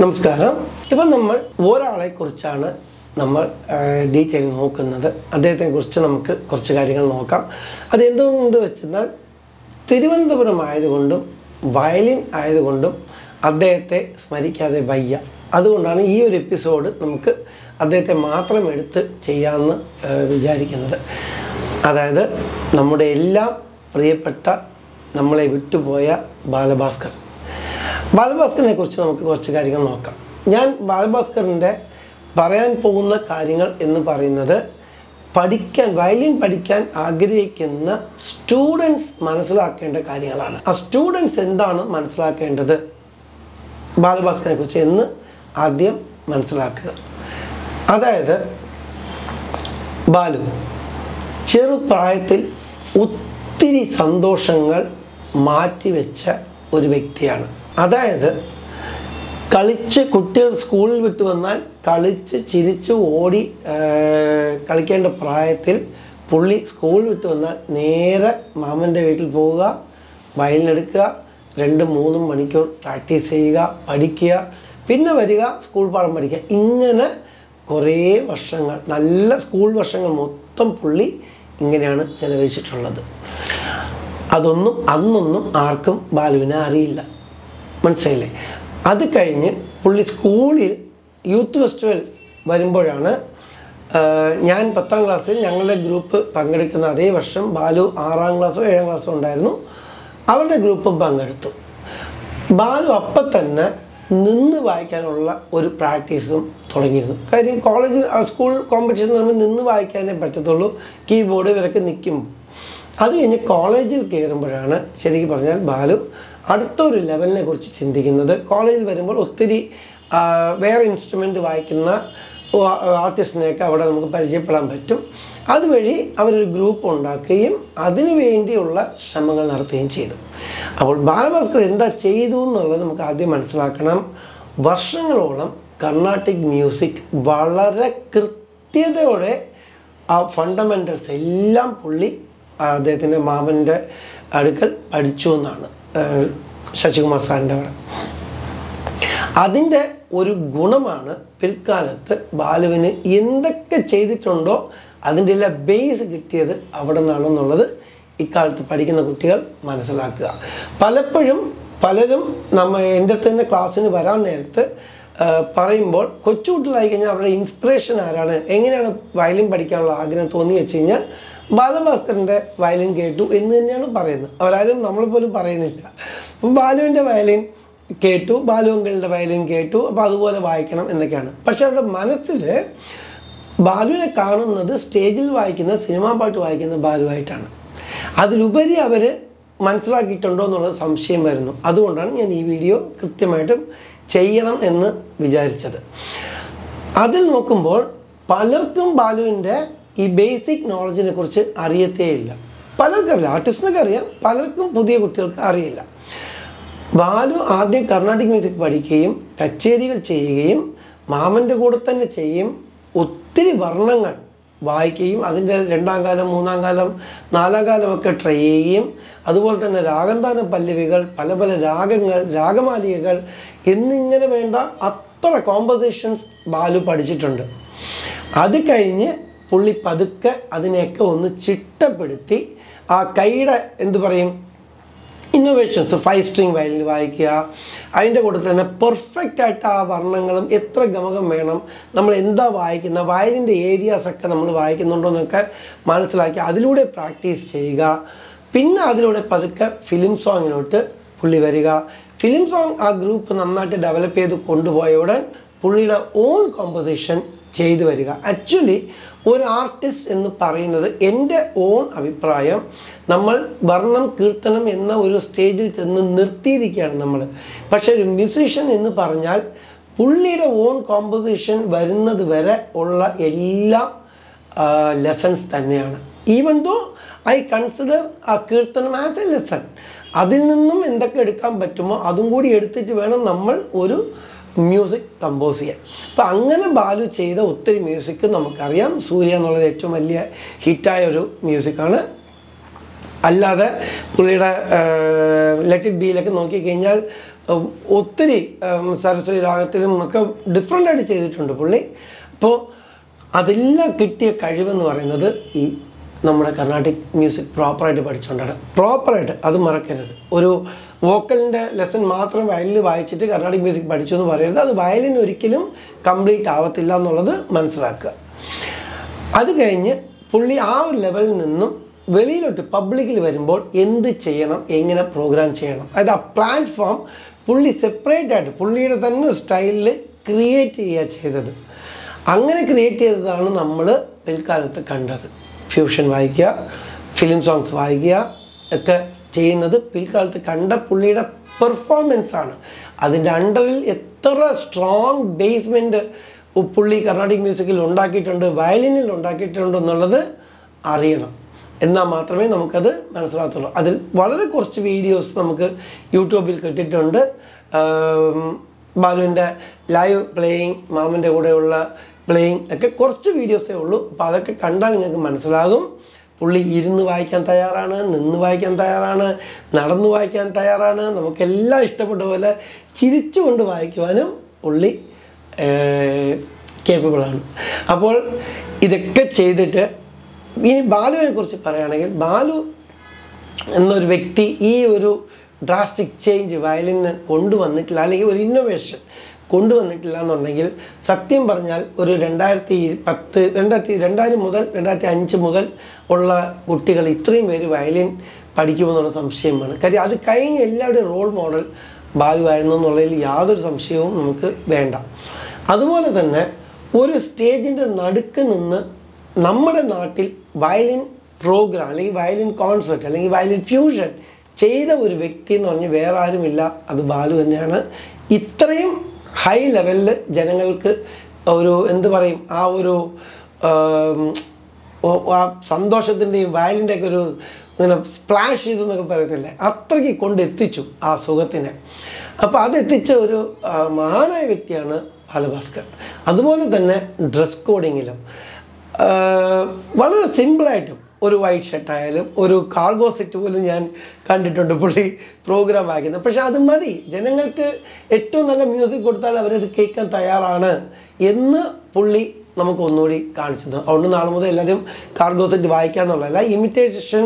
നമസ്കാരം. ഇപ്പം നമ്മൾ ഒരാളെ കുറിച്ചാണ് നമ്മൾ ഡീറ്റെയിൽ നോക്കുന്നത്. അദ്ദേഹത്തെ കുറിച്ച് നമുക്ക് കുറച്ച് കാര്യങ്ങൾ നോക്കാം. അത് എന്തുകൊണ്ട് വെച്ചെന്നാൽ തിരുവനന്തപുരം ആയതുകൊണ്ടും വയലിൻ ആയതുകൊണ്ടും അദ്ദേഹത്തെ സ്മരിക്കാതെ വയ്യ. അതുകൊണ്ടാണ് ഈ ഒരു എപ്പിസോഡ് നമുക്ക് അദ്ദേഹത്തെ മാത്രം എടുത്ത് ചെയ്യാമെന്ന് വിചാരിക്കുന്നത്. അതായത് നമ്മുടെ എല്ലാം പ്രിയപ്പെട്ട നമ്മളെ വിട്ടുപോയ ബാലഭാസ്കർ. ബാലഭാസ്കറിനെ കുറിച്ച് നമുക്ക് കുറച്ച് കാര്യങ്ങൾ നോക്കാം. ഞാൻ ബാലഭാസ്കറിന്റെ പറയാൻ പോകുന്ന കാര്യങ്ങൾ എന്ന് പറയുന്നത് പഠിക്കാൻ വയലിൻ പഠിക്കാൻ ആഗ്രഹിക്കുന്ന സ്റ്റുഡൻസ് മനസ്സിലാക്കേണ്ട കാര്യങ്ങളാണ്. ആ സ്റ്റുഡൻസ് എന്താണ് മനസ്സിലാക്കേണ്ടത്? ബാലഭാസ്കറിനെ കുറിച്ച് എന്ന് ആദ്യം മനസ്സിലാക്കുക. അതായത് ബാലു ചെറുപ്രായത്തിൽ ഒത്തിരി സന്തോഷങ്ങൾ മാറ്റിവെച്ച ഒരു വ്യക്തിയാണ്. അതായത് കളിച്ച് കുട്ടികൾ സ്കൂളിൽ വിട്ട് വന്നാൽ കളിച്ച് ചിരിച്ച് ഓടി കളിക്കേണ്ട പ്രായത്തിൽ പുള്ളി സ്കൂൾ വിട്ട് വന്നാൽ നേരെ മാമന്റെ വീട്ടിൽ പോവുക വയലിനെടുക്കുക രണ്ട് മൂന്നും മണിക്കൂർ പ്രാക്ടീസ് ചെയ്യുക പഠിക്കുക പിന്നെ വരിക സ്കൂൾ പാഠം പഠിക്കുക. ഇങ്ങനെ കുറേ വർഷങ്ങൾ നല്ല സ്കൂൾ വർഷങ്ങൾ മൊത്തം പുള്ളി ഇങ്ങനെയാണ് ചെലവഴിച്ചിട്ടുള്ളത്. അതൊന്നും അന്നൊന്നും ആർക്കും ബാലുവിനെ അറിയില്ല. മനസ്സിലായില്ലേ അത് കഴിഞ്ഞ് പുള്ളി സ്കൂളിൽ യൂത്ത് ഫെസ്റ്റിവൽ വരുമ്പോഴാണ് ഞാൻ പത്താം ക്ലാസ്സിൽ ഞങ്ങളുടെ ഗ്രൂപ്പ് പങ്കെടുക്കുന്ന അതേ വർഷം ബാലു ആറാം ക്ലാസ്സോ ഏഴാം ക്ലാസ്സോ ഉണ്ടായിരുന്നു. അവരുടെ ഗ്രൂപ്പും പങ്കെടുത്തു. ബാലു അപ്പം തന്നെ നിന്ന് വായിക്കാനുള്ള ഒരു പ്രാക്ടീസും തുടങ്ങിയിരുന്നു. കാര്യം കോളേജ് സ്കൂൾ കോമ്പറ്റീഷൻ എന്ന് പറയുമ്പോൾ നിന്ന് വായിക്കാനേ പറ്റത്തുള്ളൂ. കീബോർഡ് ഇവരൊക്കെ നിൽക്കും അത് കഴിഞ്ഞ് കോളേജിൽ കയറുമ്പോഴാണ് ശരിക്കും പറഞ്ഞാൽ ബാലു അടുത്ത ഒരു ലെവലിനെ കുറിച്ച് ചിന്തിക്കുന്നത് കോളേജിൽ വരുമ്പോൾ ഒത്തിരി വേറെ ഇൻസ്ട്രുമെന്റ് വായിക്കുന്ന ആർട്ടിസ്റ്റിനെയൊക്കെ അവിടെ നമുക്ക് പരിചയപ്പെടാൻ പറ്റും. അതുവഴി അവരൊരു ഗ്രൂപ്പ് ഉണ്ടാക്കുകയും അതിനു വേണ്ടിയുള്ള ശ്രമങ്ങൾ നടത്തുകയും ചെയ്തു. അപ്പോൾ ബാലഭാസ്കർ എന്താ ചെയ്തു എന്നുള്ളത് നമുക്ക് ആദ്യം മനസ്സിലാക്കണം. വർഷങ്ങളോളം കർണാട്ടിക് മ്യൂസിക് വളരെ കൃത്യതയോടെ ആ ഫണ്ടമെന്റൽസ് എല്ലാം പുള്ളി അദ്ദേഹത്തിന്റെ മാമന്റെ അടുക്കൽ പഠിച്ചു എന്നാണ്. ശശികുമാർ സാറിന്റെ അവിടെ. അതിന്റെ ഒരു ഗുണമാണ് പിൽക്കാലത്ത് ബാലുവിന് എന്തൊക്കെ ചെയ്തിട്ടുണ്ടോ അതിന്റെ എല്ലാം ബേസ് കിട്ടിയത് അവിടെ നിന്നാണെന്നുള്ളത് ഇക്കാലത്ത് പഠിക്കുന്ന കുട്ടികൾ മനസ്സിലാക്കുക. പലപ്പോഴും പലരും നമ്മ എന്റെ തന്നെ ക്ലാസ്സിന് വരാൻ നേരത്ത് പറയുമ്പോൾ കൊച്ചുകുട്ടികളായി കഴിഞ്ഞാൽ അവരുടെ ഇൻസ്പിറേഷൻ ആരാണ്? എങ്ങനെയാണ് വയലിൻ പഠിക്കാനുള്ള ആഗ്രഹം തോന്നി വെച്ച് കഴിഞ്ഞാൽ ബാലഭാസ്കറിന്റെ വയലിൻ കേട്ടു എന്ന് തന്നെയാണ് പറയുന്നത്. അവരാരും നമ്മളെപ്പോലും പറയുന്നില്ല. അപ്പം ബാലുവിന്റെ വയലിൻ കേട്ടു ബാലുവങ്കളുടെ വയലിൻ കേട്ടു അപ്പോൾ അതുപോലെ വായിക്കണം എന്നൊക്കെയാണ്. പക്ഷെ അവരുടെ മനസ്സിൽ ബാലുവിനെ കാണുന്നത് സ്റ്റേജിൽ വായിക്കുന്ന സിനിമാ പാട്ട് വായിക്കുന്ന ബാലുവായിട്ടാണ്. അതിലുപരി അവർ മനസ്സിലാക്കിയിട്ടുണ്ടോ എന്നുള്ളത് സംശയം വരുന്നു. അതുകൊണ്ടാണ് ഞാൻ ഈ വീഡിയോ കൃത്യമായിട്ടും ചെയ്യണം എന്ന് വിചാരിച്ചത്. അതിൽ നോക്കുമ്പോൾ പലർക്കും ബാലുവിന്റെ ഈ ബേസിക് നോളജിനെ കുറിച്ച് അറിയത്തേയില്ല. പലർക്കും അറിയാം ആർട്ടിസ്റ്റിനൊക്കെ അറിയാം. പലർക്കും പുതിയ കുട്ടികൾക്ക് അറിയില്ല. ബാലു ആദ്യം കർണാട്ടിക് മ്യൂസിക് പഠിക്കുകയും കച്ചേരികൾ ചെയ്യുകയും മാമന്റെ കൂടെ തന്നെ ചെയ്യും. ഒത്തിരി വർണങ്ങൾ വായിക്കുകയും അതിന്റെ രണ്ടാം കാലം മൂന്നാം കാലം നാലാം കാലമൊക്കെ ട്രൈ ചെയ്യുകയും അതുപോലെ തന്നെ രാഗന്താന പല്ലവികൾ പല പല രാഗങ്ങൾ രാഗമാലികകൾ എന്നിങ്ങനെ വേണ്ട അത്ര കോമ്പസിഷൻസ് ബാലു പഠിച്ചിട്ടുണ്ട്. അത് കഴിഞ്ഞ് പുള്ളി പതുക്കെ അതിനെയൊക്കെ ഒന്ന് ചിട്ടപ്പെടുത്തി ആ കൈയുടെ എന്തു പറയും? ഇന്നോവേഷൻസ് ഫൈവ് സ്ട്രിങ് വയലിൻ വായിക്കുക അതിന്റെ കൂടെ തന്നെ പെർഫെക്റ്റ് ആയിട്ട് ആ വർണങ്ങളും എത്ര ഗമകം വേണം നമ്മൾ എന്താ വായിക്കുന്ന വയലിന്റെ ഏരിയാസൊക്കെ നമ്മൾ വായിക്കുന്നുണ്ടോ എന്നൊക്കെ മനസ്സിലാക്കി അതിലൂടെ പ്രാക്ടീസ് ചെയ്യുക. പിന്നെ അതിലൂടെ പതുക്കെ ഫിലിം സോങ്ങിലോട്ട് പുള്ളി വരിക. ഫിലിം സോങ് ആ ഗ്രൂപ്പ് നന്നായിട്ട് ഡെവലപ്പ് ചെയ്ത് കൊണ്ടുപോയ ഉടൻ പുള്ളിയുടെ ഓൺ കോമ്പോസിഷൻ ചെയ്തു വരിക. ആക്ച്വലി ഒരു ആർട്ടിസ്റ്റ് എന്ന് പറയുന്നത് എന്റെ ഓൺ അഭിപ്രായം നമ്മൾ വർണം കീർത്തനം എന്ന ഒരു സ്റ്റേജിൽ ചെന്ന് നിർത്തിയിരിക്കുകയാണ് നമ്മൾ. പക്ഷെ ഒരു മ്യൂസിഷ്യൻ എന്ന് പറഞ്ഞാൽ പുള്ളിയുടെ ഓൺ കോമ്പോസിഷൻ വരുന്നത് വരെ ഉള്ള എല്ലാ ലെസൺസ് തന്നെയാണ്. ഈവൻ ദോ ഐ കൺസിഡർ ആ കീർത്തനം ആസ് എ ലെസൺ അതിൽ നിന്നും എന്തൊക്കെ എടുക്കാൻ പറ്റുമോ അതും കൂടി എടുത്തിട്ട് വേണം നമ്മൾ ഒരു മ്യൂസിക് കമ്പോസ് ചെയ്യാൻ. അപ്പം അങ്ങനെ ബാലു ചെയ്ത ഒത്തിരി മ്യൂസിക് നമുക്കറിയാം. സൂര്യ എന്നുള്ളത് ഏറ്റവും വലിയ ഹിറ്റായ ഒരു മ്യൂസിക്കാണ് അല്ലാതെ പുള്ളിയുടെ ലെറ്റ് ഇറ്റ് ബിയിലൊക്കെ നോക്കിക്കഴിഞ്ഞാൽ ഒത്തിരി സരസ്വതി രാഗത്തിലും ഒക്കെ ഡിഫറെന്റായിട്ട് ചെയ്തിട്ടുണ്ട് പുള്ളി. അപ്പോൾ അതെല്ലാം കിട്ടിയ കഴിവെന്ന് പറയുന്നത് ഈ നമ്മുടെ കർണാട്ടിക് മ്യൂസിക് പ്രോപ്പറായിട്ട് പഠിച്ചുകൊണ്ടാണ് പ്രോപ്പറായിട്ട് അത് മറക്കരുത്. ഒരു വോക്കലിന്റെ ലെസൺ മാത്രം വയലിൽ വായിച്ചിട്ട് കർണാട്ടിക് മ്യൂസിക് പഠിച്ചു എന്ന് പറയരുത്. അത് വയലിൻ ഒരിക്കലും കംപ്ലീറ്റ് ആവത്തില്ല എന്നുള്ളത് മനസ്സിലാക്കുക. അത് കഴിഞ്ഞ് പുള്ളി ആ ഒരു ലെവലിൽ നിന്നും വെളിയിലോട്ട് പബ്ലിക്കിൽ വരുമ്പോൾ എന്ത് ചെയ്യണം? എങ്ങനെ പ്രോഗ്രാം ചെയ്യണം? അതായത് ആ പ്ലാറ്റ്ഫോം പുള്ളി സെപ്പറേറ്റ് ആയിട്ട് പുള്ളിയുടെ തന്നെ സ്റ്റൈലിൽ ക്രിയേറ്റ് ചെയ്യുക ചെയ്തത്. അങ്ങനെ ക്രിയേറ്റ് ചെയ്തതാണ് നമ്മൾ പിൽക്കാലത്ത് കണ്ടത്. ഫ്യൂഷൻ വായിക്കുക ഫിലിം സോങ്സ് വായിക്കുക ഒക്കെ ചെയ്യുന്നത് പിൽക്കാലത്ത് കണ്ട പുള്ളിയുടെ പെർഫോമൻസ് ആണ്. അതിന്റെ അണ്ടറിൽ എത്ര സ്ട്രോങ് ബേസ്മെന്റ് പുള്ളി കർണാടിക് മ്യൂസിക്കിൽ ഉണ്ടാക്കിയിട്ടുണ്ട് വയലിനിൽ ഉണ്ടാക്കിയിട്ടുണ്ട് എന്നുള്ളത് അറിയണം. എന്നാൽ മാത്രമേ നമുക്കത് മനസ്സിലാകത്തുള്ളൂ. അതിൽ വളരെ കുറച്ച് വീഡിയോസ് നമുക്ക് യൂട്യൂബിൽ കിട്ടിയിട്ടുണ്ട്. ബാലുവിന്റെ ലൈവ് പ്ലേയിങ് മാമന്റെ കൂടെയുള്ള പ്ലേയിങ് ഒക്കെ കുറച്ച് വീഡിയോസേ ഉള്ളൂ. അപ്പോൾ അതൊക്കെ കണ്ടാൽ നിങ്ങൾക്ക് മനസ്സിലാകും. പുള്ളി ഇരുന്ന് വായിക്കാൻ തയ്യാറാണ് നിന്ന് വായിക്കാൻ തയ്യാറാണ് നടന്ന് വായിക്കാൻ തയ്യാറാണ്. നമുക്കെല്ലാം ഇഷ്ടപ്പെട്ട പോലെ ചിരിച്ചുകൊണ്ട് വായിക്കുവാനും പുള്ളി കേപ്പബിളാണ് അപ്പോൾ ഇതൊക്കെ ചെയ്തിട്ട് ഇനി ബാലുവിനെ കുറിച്ച് പറയുകയാണെങ്കിൽ ബാലു എന്നൊരു വ്യക്തി ഈ ഒരു ഡ്രാസ്റ്റിക് ചേഞ്ച് വയലിന് കൊണ്ടുവന്നിട്ടില്ല. അല്ലെങ്കിൽ ഒരു ഇന്നോവേഷൻ കൊണ്ടുവന്നിട്ടില്ല എന്നുണ്ടെങ്കിൽ സത്യം പറഞ്ഞാൽ ഒരു രണ്ടായിരത്തി പത്ത് രണ്ടായിരത്തി രണ്ടായിരം മുതൽ രണ്ടായിരത്തി അഞ്ച് മുതൽ ഉള്ള കുട്ടികൾ ഇത്രയും പേര് വയലിൻ പഠിക്കുമെന്നുള്ള സംശയമാണ്. കാര്യം അത് കഴിഞ്ഞ എല്ലാവരുടെയും റോൾ മോഡൽ ബാലുവായിരുന്നു എന്നുള്ളതിൽ യാതൊരു സംശയവും നമുക്ക് വേണ്ട. അതുപോലെ തന്നെ ഒരു സ്റ്റേജിന്റെ നടുക്ക് നിന്ന് നമ്മുടെ നാട്ടിൽ വയലിൻ പ്രോഗ്രാം അല്ലെങ്കിൽ വയലിൻ കോൺസെർട്ട് അല്ലെങ്കിൽ വയലിൻ ഫ്യൂഷൻ ചെയ്ത ഒരു വ്യക്തി എന്ന് പറഞ്ഞ് വേറെ ആരുമില്ല. അത് ബാലു തന്നെയാണ്. ഇത്രയും ഹൈ ലെവലിൽ ജനങ്ങൾക്ക് ഒരു എന്ത് പറയും ആ ഒരു ആ സന്തോഷത്തിന്റെയും വയലിന്റെ ഒക്കെ ഒരു ഇങ്ങനെ സ്പ്ലാഷ് ചെയ്തു എന്നൊക്കെ പറയത്തില്ലേ? അത്രയ്ക്ക് കൊണ്ടെത്തിച്ചു ആ സുഖത്തിനെ. അപ്പോൾ അതെത്തിച്ച ഒരു മഹാനായ വ്യക്തിയാണ് ബാലഭാസ്കർ. അതുപോലെ തന്നെ ഡ്രസ് കോഡിങ്ങിലും വളരെ സിമ്പിളായിട്ടും ഒരു വൈറ്റ് ഷർട്ടായാലും ഒരു കാർഗോ സെറ്റ് പോലും ഞാൻ കണ്ടിട്ടുണ്ട് പുള്ളി പ്രോഗ്രാം വായിക്കുന്നത് പക്ഷെ അത് മതി. ജനങ്ങൾക്ക് ഏറ്റവും നല്ല മ്യൂസിക് കൊടുത്താൽ അവരത് കേൾക്കാൻ തയ്യാറാണ് എന്ന് പുള്ളി നമുക്ക് ഒന്നുകൂടി കാണിച്ചു അതുകൊണ്ട് നാളെ മുതൽ എല്ലാവരും കാർഗോ സെറ്റ് വായിക്കുക എന്നുള്ളതല്ല ഇമിറ്റേഷൻ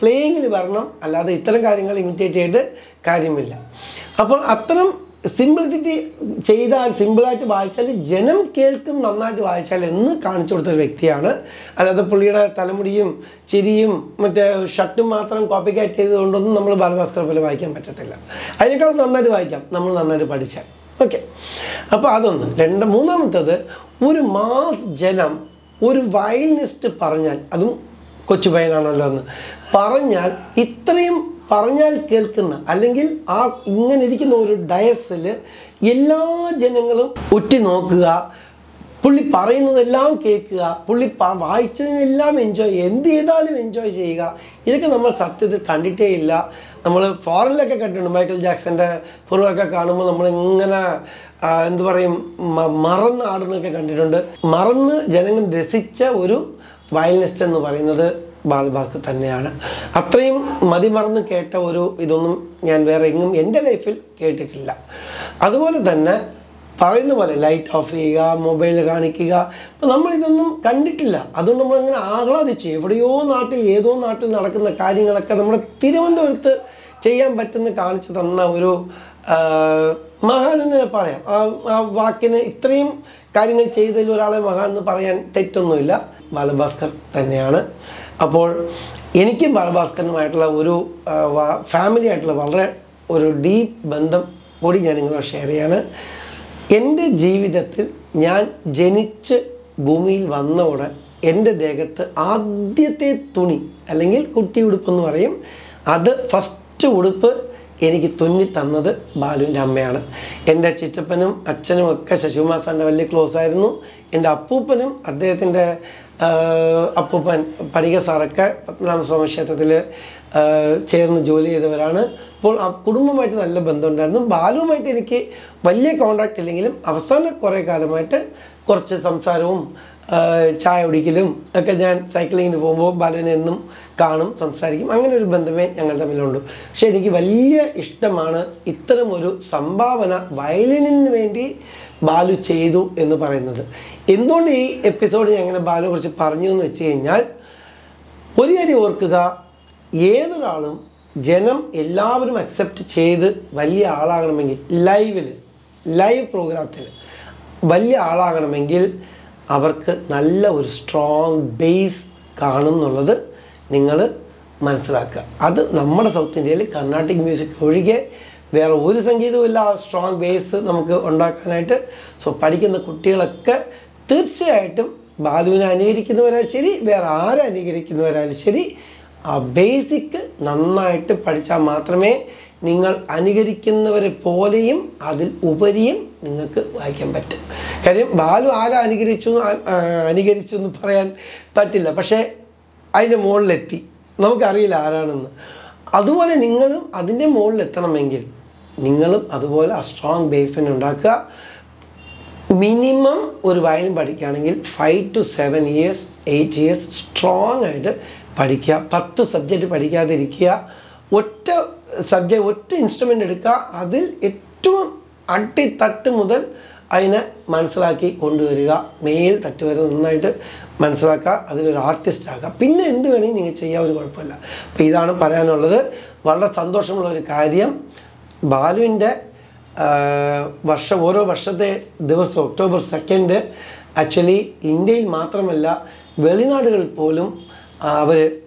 പ്ലേയിങ്ങിൽ വരണം. അല്ലാതെ ഇത്തരം കാര്യങ്ങൾ ഇമിറ്റേറ്റ് ചെയ്തിട്ട് കാര്യമില്ല. അപ്പോൾ അത്തരം സിംപ്ലിസിറ്റി ചെയ്താൽ സിമ്പിളായിട്ട് വായിച്ചാൽ ജനം കേൾക്കും നന്നായിട്ട് വായിച്ചാൽ എന്ന് കാണിച്ചു കൊടുത്ത ഒരു വ്യക്തിയാണ്. അല്ലാതെ പുള്ളിയുടെ തലമുടിയും ചിരിയും മറ്റേ ഷർട്ടും മാത്രം കോപ്പി കാറ്റ് ചെയ്തുകൊണ്ടൊന്നും നമ്മൾ ബാലഭാസ്കർ പോലെ വായിക്കാൻ പറ്റത്തില്ല. അതിനേക്കാൾ നന്നായിട്ട് വായിക്കാം. നമ്മൾ നന്നായിട്ട് പഠിച്ചാൽ. ഓക്കെ അപ്പോൾ അതൊന്ന്. രണ്ട് മൂന്നാമത്തത് ഒരു മാസ് ജനം ഒരു വയലിനിസ്റ്റ് പറഞ്ഞാൽ അതും കൊച്ചു പയ്യനാണല്ലോ എന്ന്. പറഞ്ഞാൽ ഇത്രയും പറഞ്ഞാൽ കേൾക്കുന്ന അല്ലെങ്കിൽ ആ ഇങ്ങനെ ഇരിക്കുന്ന ഒരു ഡയസിൽ എല്ലാ ജനങ്ങളും ഉറ്റി നോക്കുക പുള്ളി പറയുന്നതെല്ലാം കേൾക്കുക പുള്ളി വായിച്ചതിനെല്ലാം എൻജോയ് എന്ത് ചെയ്താലും എൻജോയ് ചെയ്യുക. ഇതൊക്കെ നമ്മൾ സത്യത്തിൽ കണ്ടിട്ടേ ഇല്ല. നമ്മൾ ഫോറിനിലൊക്കെ കണ്ടിട്ടുണ്ട് മൈക്കിൾ ജാക്സന്റെ പുറമൊക്കെ കാണുമ്പോൾ നമ്മൾ ഇങ്ങനെ എന്ത് പറയും മറന്ന് ആടുന്നൊക്കെ കണ്ടിട്ടുണ്ട്. മറന്ന് ജനങ്ങൾ രസിച്ച ഒരു വയലിനിസ്റ്റ് എന്ന് പറയുന്നത് ബാൽബാക്ക് തന്നെയാണ്. അത്രയും മതിമറന്ന് കേട്ട ഒരു ഇതൊന്നും ഞാൻ വേറെ എങ്ങും എന്റെ ലൈഫിൽ കേട്ടിട്ടില്ല. അതുപോലെ തന്നെ പറയുന്ന പോലെ ലൈറ്റ് ഓഫ് ചെയ്യുക മൊബൈൽ കാണിക്കുക അപ്പം നമ്മളിതൊന്നും കണ്ടിട്ടില്ല. അതുകൊണ്ട് നമ്മളങ്ങനെ ആഹ്ലാദിച്ചു. എവിടെയോ നാട്ടിൽ ഏതോ നാട്ടിൽ നടക്കുന്ന കാര്യങ്ങളൊക്കെ നമ്മുടെ തിരുവനന്തപുരത്ത് ചെയ്യാൻ പറ്റുന്ന കാണിച്ചു തന്ന ഒരു എന്ന് പറയാം. ആ ആ വാക്കിന് ഇത്രയും കാര്യങ്ങൾ ചെയ്തതിൽ ഒരാളെ മഹാൻ എന്ന് പറയാൻ തെറ്റൊന്നുമില്ല. ബാലഭാസ്കർ തന്നെയാണ്. അപ്പോൾ എനിക്കും ബാലഭാസ്കറിനുമായിട്ടുള്ള ഒരു ഫാമിലി ആയിട്ടുള്ള വളരെ ഒരു ഡീപ്പ് ബന്ധം കൂടി ഞാൻ നിങ്ങളോട് ഷെയർ ചെയ്യാണ്. എന്റെ ജീവിതത്തിൽ ഞാൻ ജനിച്ച് ഭൂമിയിൽ വന്ന ഉടൻ എന്റെ ദേഹത്ത് ആദ്യത്തെ തുണി അല്ലെങ്കിൽ കുട്ടി ഉടുപ്പെന്ന് പറയും അത് ഫസ്റ്റ് ഉടുപ്പ് എനിക്ക് തുന്നി തന്നത് ബാലുവിന്റെ അമ്മയാണ്. എന്റെ ചിറ്റപ്പനും അച്ഛനും ഒക്കെ ശശികുമാർ വലിയ ക്ലോസ് ആയിരുന്നു. എന്റെ അപ്പൂപ്പനും അദ്ദേഹത്തിന്റെ അപ്പൂപ്പൻ പണിക സാറൊക്കെ പത്മനാഭസ്വാമി ക്ഷേത്രത്തിൽ ചേർന്ന് ജോലി ചെയ്തവരാണ്. അപ്പോൾ ആ കുടുംബമായിട്ട് നല്ല ബന്ധമുണ്ടായിരുന്നു. ബാലുവുമായിട്ട് എനിക്ക് വലിയ കോണ്ടാക്റ്റ് ഇല്ലെങ്കിലും അവസാന കുറേ കാലമായിട്ട് കുറച്ച് സംസാരവും ചായ കുടിക്കലും ഒക്കെ ഞാൻ സൈക്ലിങ്ങിന് പോകുമ്പോൾ ബാലനെന്നും കാണും സംസാരിക്കും. അങ്ങനെ ഒരു ബന്ധമേ ഞങ്ങൾ തമ്മിലുണ്ട് പക്ഷെ എനിക്ക് വലിയ ഇഷ്ടമാണ് ഇത്തരം ഒരു സംഭാവന വയലിനിന് വേണ്ടി ബാലു ചെയ്തു എന്ന് പറയുന്നത്. എന്തുകൊണ്ട് ഈ എപ്പിസോഡ് ഞാൻ അങ്ങനെ ബാലുവിനെ കുറിച്ച് പറഞ്ഞു എന്ന് വെച്ച് കഴിഞ്ഞാൽ ഒരു കാര്യം ഓർക്കുക ഏതൊരാളും ജനം എല്ലാവരും അക്സെപ്റ്റ് ചെയ്ത് വലിയ ആളാകണമെങ്കിൽ ലൈവിൽ ലൈവ് പ്രോഗ്രാമത്തിൽ വലിയ ആളാകണമെങ്കിൽ അവർക്ക് നല്ല ഒരു സ്ട്രോങ് ബേസ് കാണുന്നുള്ളത് നിങ്ങൾ മനസ്സിലാക്കുക. അത് നമ്മുടെ സൗത്ത് ഇന്ത്യയിൽ കർണാട്ടിക് മ്യൂസിക് ഒഴികെ വേറെ ഒരു സംഗീതവും ഇല്ല. സ്ട്രോങ് ബേസ് നമുക്ക് ഉണ്ടാക്കാനായിട്ട്. സോ പഠിക്കുന്ന കുട്ടികളൊക്കെ തീർച്ചയായിട്ടും ബാലുവിനെ അനുകരിക്കുന്നവരായാലും ശരി വേറെ ആരെ അനുകരിക്കുന്നവരായാലും ശരി ആ ബേസിക് നന്നായിട്ട് പഠിച്ചാൽ മാത്രമേ നിങ്ങൾ അനുകരിക്കുന്നവരെ പോലെയും അതിൽ ഉപരിയും നിങ്ങൾക്ക് വായിക്കാൻ പറ്റും. കാര്യം ബാലു ആരാ അനുകരിച്ചു അനുകരിച്ചു എന്ന് പറയാൻ പറ്റില്ല. പക്ഷേ അതിന്റെ മുകളിലെത്തി. നമുക്കറിയില്ല ആരാണെന്ന്. അതുപോലെ നിങ്ങളും അതിന്റെ മുകളിലെത്തണമെങ്കിൽ നിങ്ങളും അതുപോലെ ആ സ്ട്രോങ് ബേസ്മെന്റ് ഉണ്ടാക്കുക. മിനിമം ഒരു വയലിൻ പഠിക്കുകയാണെങ്കിൽ five to seven years eight years strong ആയിട്ട് പഠിക്കുക. പത്ത് സബ്ജക്റ്റ് പഠിക്കാതിരിക്കുക. ഒറ്റ സബ്ജക്റ്റ് ഒറ്റ ഇൻസ്ട്രുമെന്റ് എടുക്കുക അതിൽ ഏറ്റവും അടിത്തട്ട് മുതൽ അതിനെ മനസ്സിലാക്കി കൊണ്ടുവരിക. മേൽ തട്ട് വരെ നന്നായിട്ട് മനസ്സിലാക്കുക അതിലൊരു ആർട്ടിസ്റ്റ് ആക്കുക. പിന്നെ എന്ത് വേണമെങ്കിൽ നിങ്ങൾ ചെയ്യാൻ ഒരു കുഴപ്പമില്ല. അപ്പോൾ ഇതാണ് പറയാനുള്ളത്. വളരെ സന്തോഷമുള്ള ഒരു കാര്യം. ബാലുവിന്റെ വർഷം ഓരോ വർഷത്തെ ദിവസം ഒക്ടോബർ സെക്കൻഡ് ആക്ച്വലി ഇന്ത്യയിൽ മാത്രമല്ല വെളിനാടുകളിൽ പോലും അവർ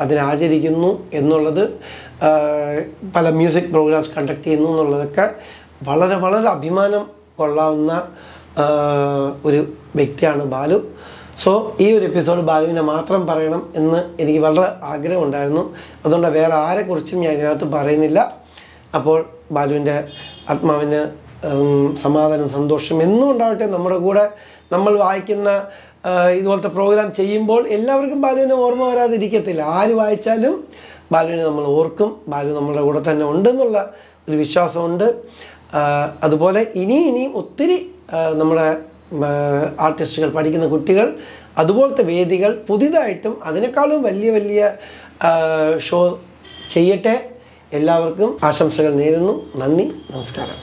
അതിനെ ആചരിക്കുന്നു എന്നുള്ളത് പല മ്യൂസിക് പ്രോഗ്രാംസ് കണ്ടക്ട് ചെയ്യുന്നു എന്നുള്ളതൊക്കെ വളരെ വളരെ അഭിമാനം കൊള്ളാവുന്ന ഒരു വ്യക്തിയാണ് ബാലു. സോ ഈ ഒരു എപ്പിസോഡ് ബാലുവിനെ മാത്രം പറയണം എന്ന് എനിക്ക് വളരെ ആഗ്രഹമുണ്ടായിരുന്നു അതുകൊണ്ട് വേറെ ആരെക്കുറിച്ചും ഞാൻ ഇതിനകത്ത് പറയുന്നില്ല. അപ്പോൾ ബാലുവിന്റെ ആത്മാവിന് സമാധാനം സന്തോഷം എന്നും ഉണ്ടാവട്ടെ. നമ്മുടെ കൂടെ നമ്മൾ വായിക്കുന്ന ഇതുപോലത്തെ പ്രോഗ്രാം ചെയ്യുമ്പോൾ എല്ലാവർക്കും ബാലുവിനെ ഓർമ്മ വരാതിരിക്കത്തില്ല. ആര് വായിച്ചാലും ബാലുവിനെ നമ്മൾ ഓർക്കും ബാലു നമ്മുടെ കൂടെ തന്നെ ഉണ്ടെന്നുള്ള ഒരു വിശ്വാസമുണ്ട്. അതുപോലെ ഇനി ഇനിയും ഒത്തിരി നമ്മുടെ ആർട്ടിസ്റ്റുകൾ പഠിക്കുന്ന കുട്ടികൾ അതുപോലത്തെ വേദികൾ പുതിയതായിട്ടും അതിനേക്കാളും വലിയ വലിയ ഷോ ചെയ്യട്ടെ. എല്ലാവർക്കും ആശംസകൾ നേരുന്നു. നന്ദി നമസ്കാരം.